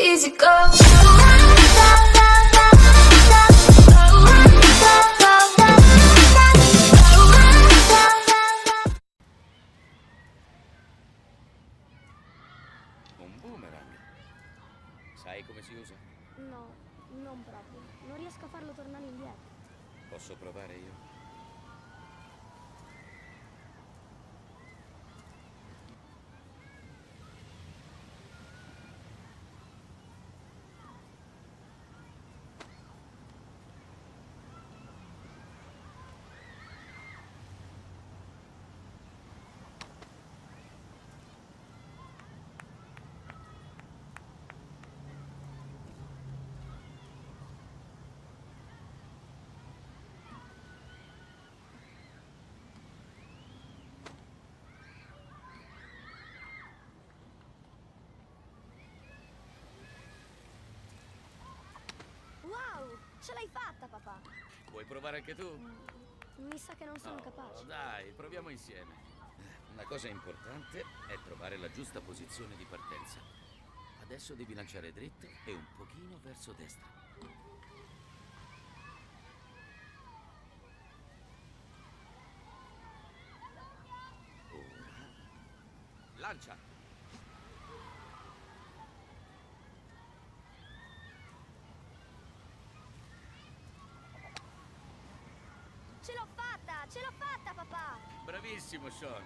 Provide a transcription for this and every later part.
easy go. Un boomerang. Sai come si usa? No, non proprio. Non riesco a farlo tornare indietro. Posso provare io? Wow, ce l'hai fatta, papà. Vuoi provare anche tu? Mi sa che non sono No, capace. dai, proviamo insieme. Una cosa importante è trovare la giusta posizione di partenza. Adesso devi lanciare dritto e un pochino verso destra. Ora. Lancia! L'ho fatta, ce l'ho fatta, papà. Bravissimo, Sean.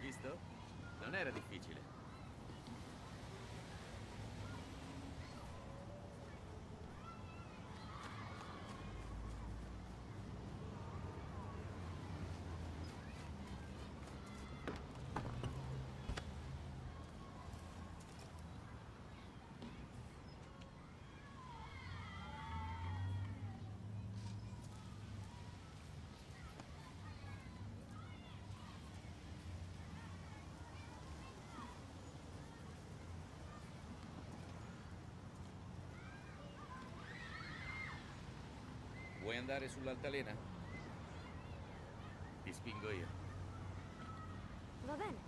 Visto? Non era difficile. Vuoi andare sull'altalena? Ti spingo io. Va bene.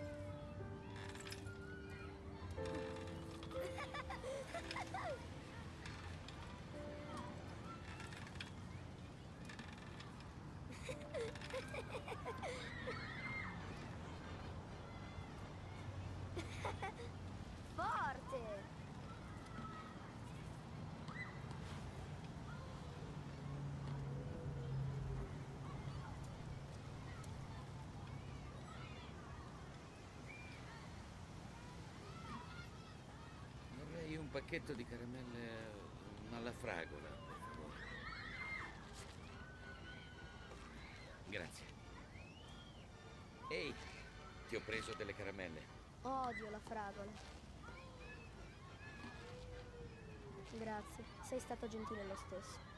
pacchetto di caramelle alla fragola. Grazie. Ehi, ti ho preso delle caramelle. Odio la fragola. Grazie, sei stato gentile lo stesso.